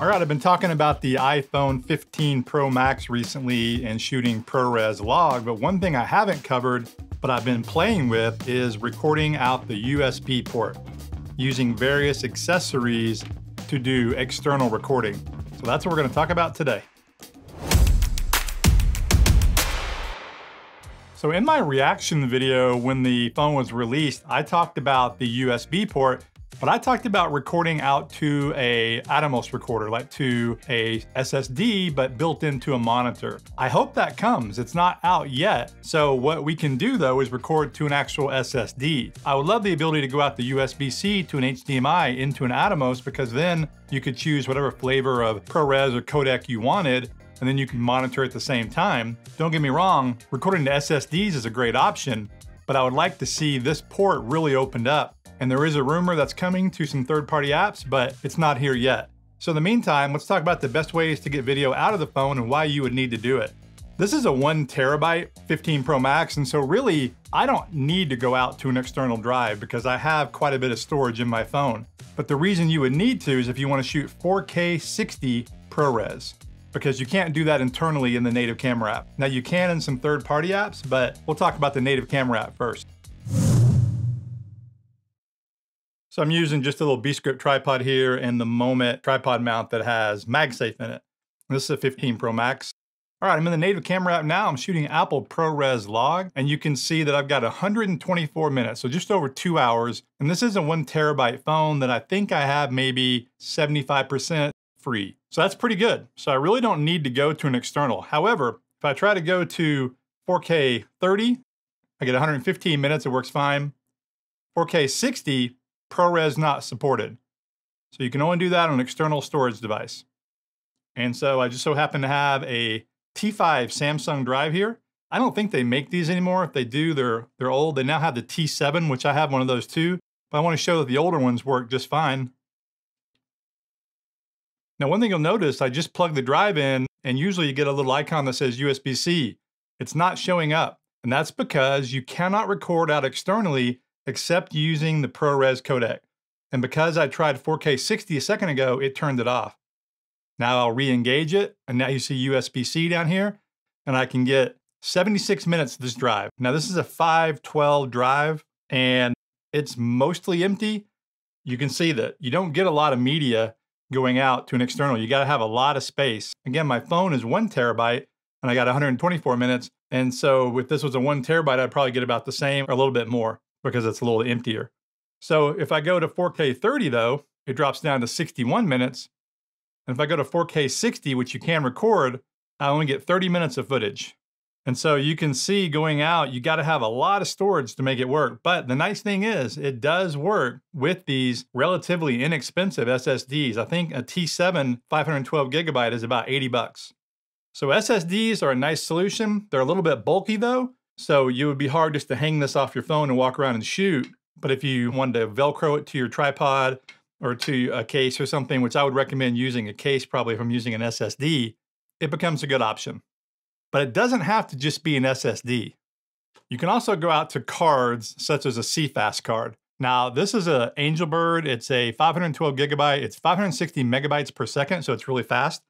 All right, I've been talking about the iPhone 15 Pro Max recently and shooting ProRes log, but one thing I haven't covered, but I've been playing with is recording out the USB port using various accessories to do external recording. So that's what we're gonna talk about today. So in my reaction video when the phone was released, I talked about the USB port, but I talked about recording out to a Atomos recorder, like to a SSD, but built into a monitor. I hope that comes. It's not out yet. So what we can do though is record to an actual SSD. I would love the ability to go out the USB-C to an HDMI into an Atomos because then you could choose whatever flavor of ProRes or codec you wanted and then you can monitor at the same time. Don't get me wrong, recording to SSDs is a great option, but I would like to see this port really opened up. And there is a rumor that's coming to some third-party apps, but it's not here yet. So in the meantime, let's talk about the best ways to get video out of the phone and why you would need to do it. This is a one terabyte 15 Pro Max, and so really, I don't need to go out to an external drive because I have quite a bit of storage in my phone. But the reason you would need to is if you want to shoot 4K 60 ProRes because you can't do that internally in the native camera app. Now you can in some third-party apps, but we'll talk about the native camera app first. So I'm using just a little Beastgrip tripod here and the Moment tripod mount that has MagSafe in it. This is a 15 Pro Max. All right, I'm in the native camera app now. I'm shooting Apple ProRes log, and you can see that I've got 124 minutes, so just over two hours. And this is a one terabyte phone that I think I have maybe 75% free. So that's pretty good. So I really don't need to go to an external. However, if I try to go to 4K 30, I get 115 minutes, it works fine. 4K 60, ProRes not supported. So you can only do that on an external storage device. And so I just so happen to have a T5 Samsung drive here. I don't think they make these anymore. If they do, they're, they're old. They now have the T7, which I have one of those too. But I want to show that the older ones work just fine. Now, one thing you'll notice, I just plug the drive in and usually you get a little icon that says USB-C. It's not showing up. And that's because you cannot record out externally except using the ProRes codec. And because I tried 4K 60 a second ago, it turned it off. Now I'll re-engage it, and now you see USB-C down here, and I can get 76 minutes of this drive. Now this is a 512 drive, and it's mostly empty. You can see that you don't get a lot of media going out to an external. You got to have a lot of space. Again, my phone is one terabyte and I got 124 minutes. And so if this was a one terabyte, I'd probably get about the same or a little bit more because it's a little emptier. So if I go to 4K 30 though, it drops down to 61 minutes. And if I go to 4K 60, which you can record, I only get 30 minutes of footage. And so you can see going out, you got to have a lot of storage to make it work. But the nice thing is it does work with these relatively inexpensive SSDs. I think a T7 512 gigabyte is about 80 bucks. So SSDs are a nice solution. They're a little bit bulky though. So you would be hard just to hang this off your phone and walk around and shoot. But if you wanted to Velcro it to your tripod or to a case or something, which I would recommend using a case probably if I'm using an SSD, it becomes a good option. But it doesn't have to just be an SSD. You can also go out to cards such as a CFast card. Now, this is an Angelbird. It's a 512 gigabyte. It's 560 megabytes per second, so it's really fast.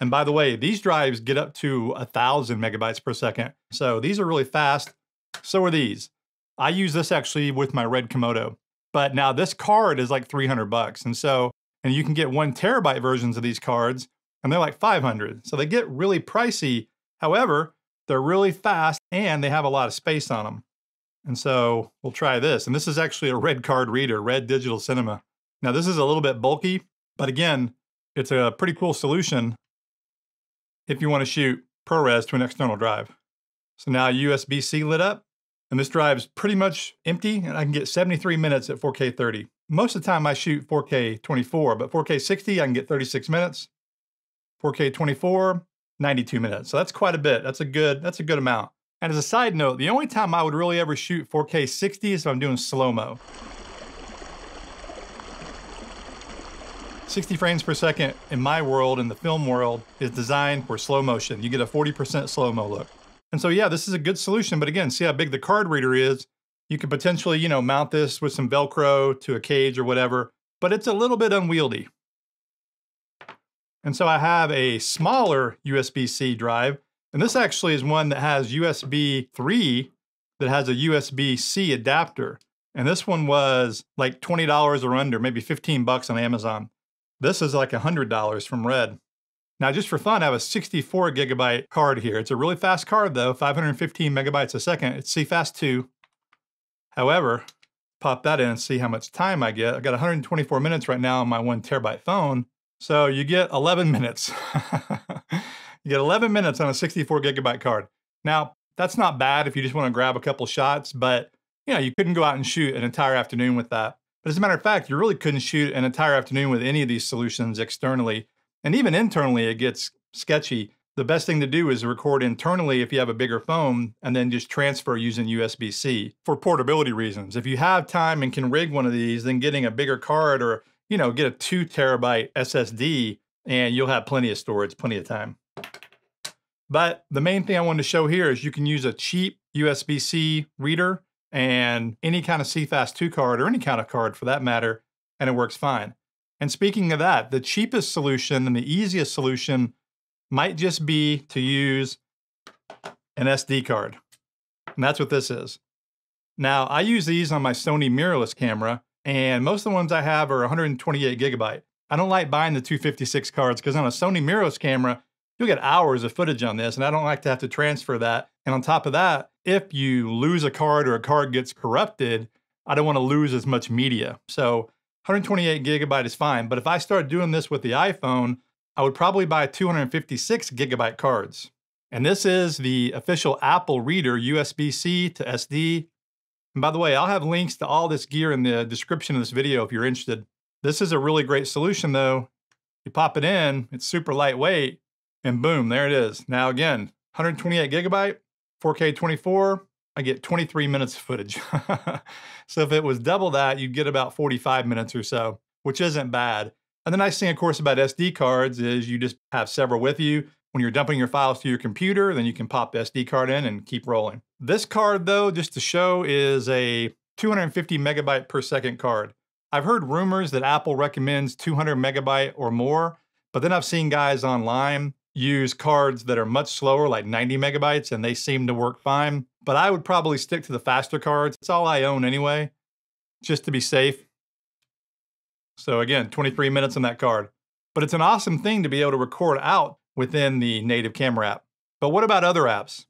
And by the way, these drives get up to 1,000 megabytes per second. So these are really fast. So are these. I use this actually with my Red Komodo. But now this card is like 300 bucks. And so, and you can get one terabyte versions of these cards, and they're like 500. So they get really pricey However, they're really fast and they have a lot of space on them. And so we'll try this. And this is actually a red card reader, red digital cinema. Now this is a little bit bulky, but again, it's a pretty cool solution if you want to shoot ProRes to an external drive. So now USB-C lit up, and this drive's pretty much empty, and I can get 73 minutes at 4K 30. Most of the time I shoot 4K 24, but 4K 60, I can get 36 minutes. 4K 24, 92 minutes. So that's quite a bit. That's a good, that's a good amount. And as a side note, the only time I would really ever shoot 4K 60 is if I'm doing slow-mo. 60 frames per second in my world, in the film world, is designed for slow motion. You get a 40% slow-mo look. And so yeah, this is a good solution, but again, see how big the card reader is. You could potentially, you know, mount this with some Velcro to a cage or whatever, but it's a little bit unwieldy. And so I have a smaller USB-C drive, and this actually is one that has USB 3 that has a USB-C adapter. And this one was like $20 or under, maybe 15 bucks on Amazon. This is like $100 from Red. Now, just for fun, I have a 64 gigabyte card here. It's a really fast card though, 515 megabytes a second. It's CFast 2. However, pop that in and see how much time I get. I got 124 minutes right now on my one terabyte phone. So you get 11 minutes. you get 11 minutes on a 64 gigabyte card. Now, that's not bad if you just want to grab a couple shots, but you know, you couldn't go out and shoot an entire afternoon with that. But as a matter of fact, you really couldn't shoot an entire afternoon with any of these solutions externally. And even internally, it gets sketchy. The best thing to do is record internally if you have a bigger phone and then just transfer using USB C for portability reasons. If you have time and can rig one of these, then getting a bigger card or, you know, get a two terabyte SSD and you'll have plenty of storage, plenty of time. But the main thing I wanted to show here is you can use a cheap USB C reader and any kind of CFast 2 card or any kind of card for that matter, and it works fine. And speaking of that, the cheapest solution and the easiest solution might just be to use an SD card. And that's what this is. Now, I use these on my Sony mirrorless camera, and most of the ones I have are 128 gigabyte. I don't like buying the 256 cards because on a Sony mirrorless camera, you'll get hours of footage on this, and I don't like to have to transfer that. And on top of that, if you lose a card or a card gets corrupted, I don't want to lose as much media. So 128 gigabyte is fine. But if I start doing this with the iPhone, I would probably buy 256 gigabyte cards. And this is the official Apple Reader USB-C to SD. And by the way, I'll have links to all this gear in the description of this video if you're interested. This is a really great solution though. You pop it in, it's super lightweight, and boom, there it is. Now again, 128 gigabyte, 4K 24, I get 23 minutes of footage. so if it was double that, you'd get about 45 minutes or so, which isn't bad. And the nice thing, of course, about SD cards is you just have several with you. When you're dumping your files to your computer, then you can pop the SD card in and keep rolling. This card, though, just to show, is a 250 megabyte per second card. I've heard rumors that Apple recommends 200 megabyte or more, but then I've seen guys online use cards that are much slower, like 90 megabytes, and they seem to work fine. But I would probably stick to the faster cards. It's all I own anyway, just to be safe. So again, 23 minutes on that card. But it's an awesome thing to be able to record out within the native camera app. But what about other apps?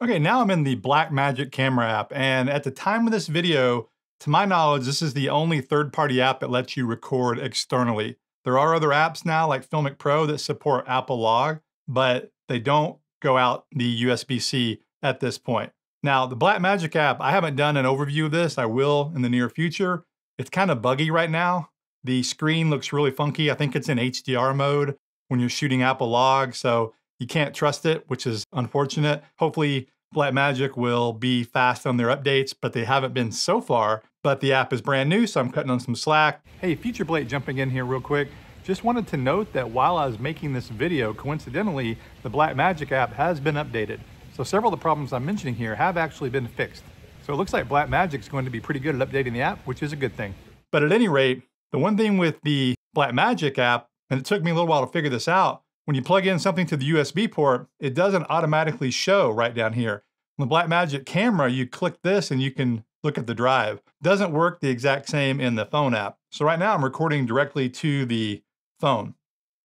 Okay, now I'm in the Blackmagic camera app, and at the time of this video, to my knowledge, this is the only third-party app that lets you record externally. There are other apps now like Filmic Pro that support Apple Log, but they don't go out the USB-C at this point. Now, the Blackmagic app, I haven't done an overview of this. I will in the near future. It's kind of buggy right now. The screen looks really funky. I think it's in HDR mode when you're shooting Apple Log, so you can't trust it, which is unfortunate. Hopefully, Blackmagic will be fast on their updates, but they haven't been so far. But the app is brand new, so I'm cutting on some slack. Hey, Future Blake jumping in here real quick. Just wanted to note that while I was making this video, coincidentally, the Blackmagic app has been updated. So several of the problems I'm mentioning here have actually been fixed. So it looks like Blackmagic is going to be pretty good at updating the app, which is a good thing. But at any rate, the one thing with the Blackmagic app, and it took me a little while to figure this out, when you plug in something to the USB port, it doesn't automatically show right down here. On the Blackmagic camera, you click this and you can look at the drive. Doesn't work the exact same in the phone app. So right now I'm recording directly to the phone.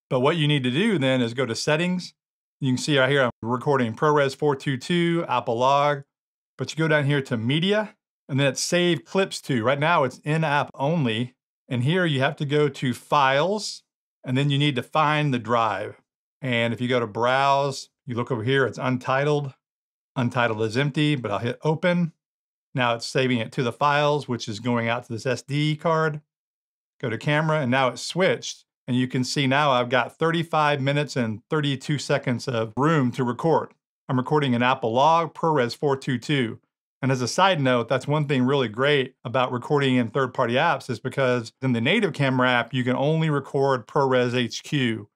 But what you need to do then is go to settings. You can see right here, I'm recording ProRes 422, Apple Log, but you go down here to media and then it's save clips to. Right now it's in app only. And here you have to go to files and then you need to find the drive. And if you go to browse, you look over here, it's untitled. Untitled is empty, but I'll hit open. Now it's saving it to the files, which is going out to this SD card. Go to camera, and now it's switched. And you can see now I've got 35 minutes and 32 seconds of room to record. I'm recording an Apple Log ProRes 422. And as a side note, that's one thing really great about recording in third party apps is because in the native camera app, you can only record ProRes HQ.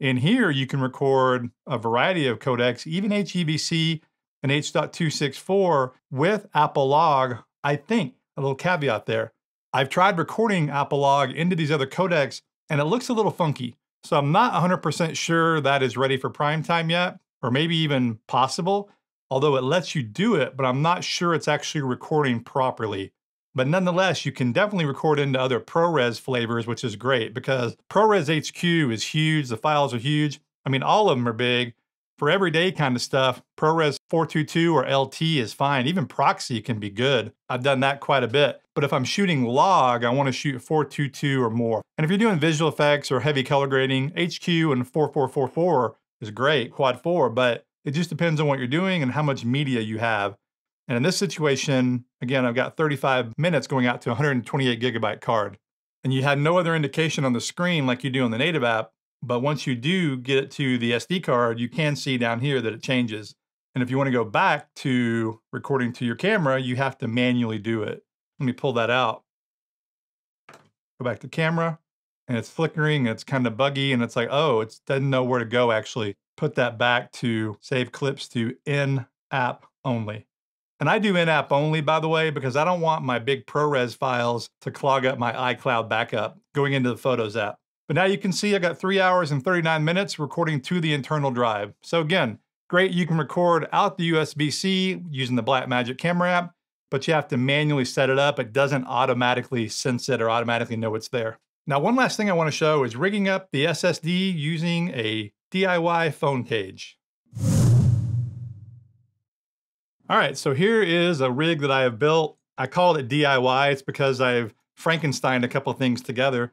In here, you can record a variety of codecs, even HEVC and H.264 with Apple Log. I think a little caveat there. I've tried recording Apple Log into these other codecs and it looks a little funky. So I'm not 100% sure that is ready for prime time yet, or maybe even possible, although it lets you do it, but I'm not sure it's actually recording properly. But nonetheless, you can definitely record into other ProRes flavors, which is great because ProRes HQ is huge. The files are huge. I mean, all of them are big. For everyday kind of stuff, ProRes 422 or LT is fine. Even Proxy can be good. I've done that quite a bit. But if I'm shooting log, I want to shoot 422 or more. And if you're doing visual effects or heavy color grading, HQ and 4444 is great, quad 4, but it just depends on what you're doing and how much media you have. And in this situation, again, I've got 35 minutes going out to 128 gigabyte card. And you had no other indication on the screen like you do on the native app but once you do get it to the SD card, you can see down here that it changes. And if you want to go back to recording to your camera, you have to manually do it. Let me pull that out. Go back to camera and it's flickering, it's kind of buggy and it's like, oh, it doesn't know where to go actually. Put that back to save clips to in-app only. And I do in-app only, by the way, because I don't want my big ProRes files to clog up my iCloud backup going into the Photos app. But now you can see I got three hours and 39 minutes recording to the internal drive. So again, great, you can record out the USB-C using the Blackmagic camera app, but you have to manually set it up. It doesn't automatically sense it or automatically know it's there. Now, one last thing I wanna show is rigging up the SSD using a DIY phone cage. All right, so here is a rig that I have built. I called it DIY. It's because I've Frankenstein a couple things together.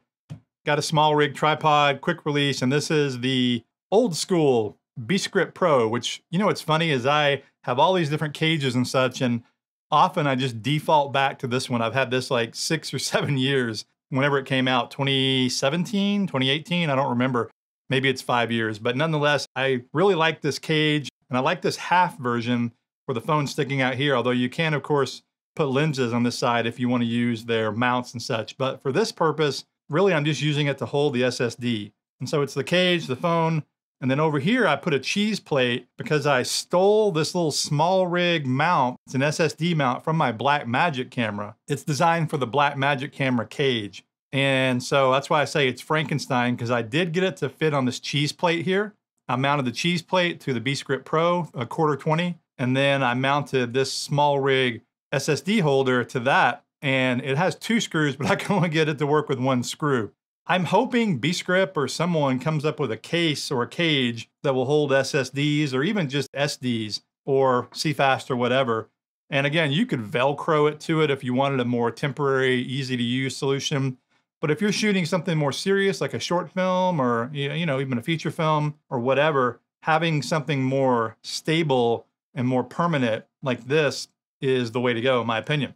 Got a SmallRig tripod, quick release, and this is the old school Beastgrip Pro, which, you know what's funny is I have all these different cages and such, and often I just default back to this one. I've had this like six or seven years whenever it came out, 2017, 2018, I don't remember. Maybe it's five years, but nonetheless, I really like this cage, and I like this half version where the phone's sticking out here, although you can, of course, put lenses on this side if you want to use their mounts and such. But for this purpose, really I'm just using it to hold the SSD. And so it's the cage, the phone, and then over here I put a cheese plate because I stole this little SmallRig mount. It's an SSD mount from my Blackmagic camera. It's designed for the Blackmagic camera cage. And so that's why I say it's Frankenstein because I did get it to fit on this cheese plate here. I mounted the cheese plate to the Beastgrip Pro, a quarter 20, and then I mounted this SmallRig SSD holder to that and it has two screws, but I can only get it to work with one screw. I'm hoping Beastgrip or someone comes up with a case or a cage that will hold SSDs or even just SDs or CFast or whatever. And again, you could Velcro it to it if you wanted a more temporary, easy to use solution. But if you're shooting something more serious, like a short film or you know even a feature film or whatever, having something more stable and more permanent like this is the way to go, in my opinion.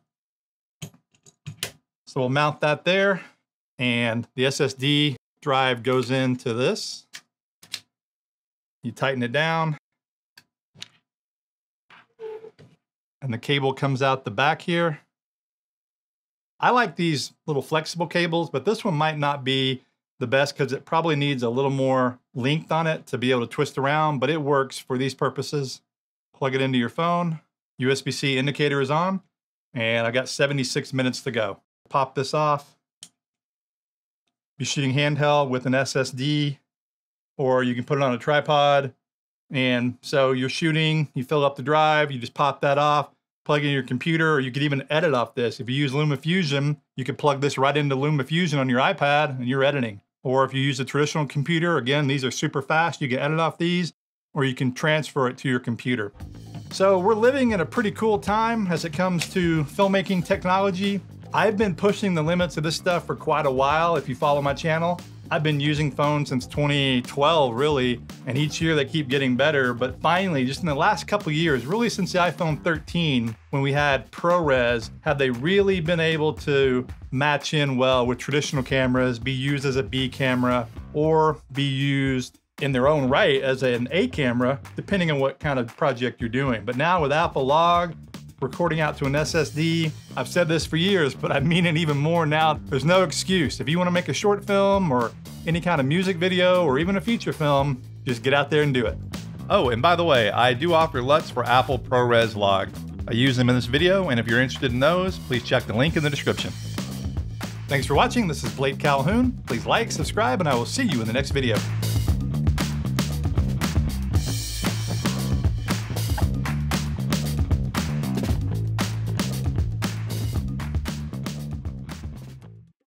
So we'll mount that there and the SSD drive goes into this. You tighten it down and the cable comes out the back here. I like these little flexible cables, but this one might not be the best because it probably needs a little more length on it to be able to twist around, but it works for these purposes. Plug it into your phone. USB-C indicator is on, and I got 76 minutes to go pop this off. Be shooting handheld with an SSD, or you can put it on a tripod. And so you're shooting, you fill up the drive, you just pop that off, plug in your computer, or you could even edit off this. If you use LumaFusion, you could plug this right into LumaFusion on your iPad and you're editing. Or if you use a traditional computer, again, these are super fast. You can edit off these, or you can transfer it to your computer. So we're living in a pretty cool time as it comes to filmmaking technology. I've been pushing the limits of this stuff for quite a while. If you follow my channel, I've been using phones since 2012, really, and each year they keep getting better. But finally, just in the last couple years, really since the iPhone 13, when we had ProRes, have they really been able to match in well with traditional cameras, be used as a B camera, or be used in their own right as an A camera, depending on what kind of project you're doing. But now with Apple Log, recording out to an SSD. I've said this for years, but I mean it even more now. There's no excuse. If you want to make a short film or any kind of music video or even a feature film, just get out there and do it. Oh, and by the way, I do offer LUTs for Apple ProRes Log. I use them in this video, and if you're interested in those, please check the link in the description. Thanks for watching. This is Blake Calhoun. Please like, subscribe, and I will see you in the next video.